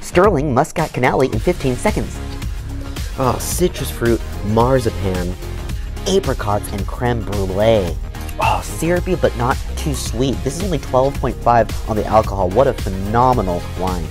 Sterling Muscat Canelli in 15 seconds. Oh, citrus fruit marzipan. Apricots and creme brulee. Oh, syrupy but not too sweet. This is only 12.5 on the alcohol. What a phenomenal wine.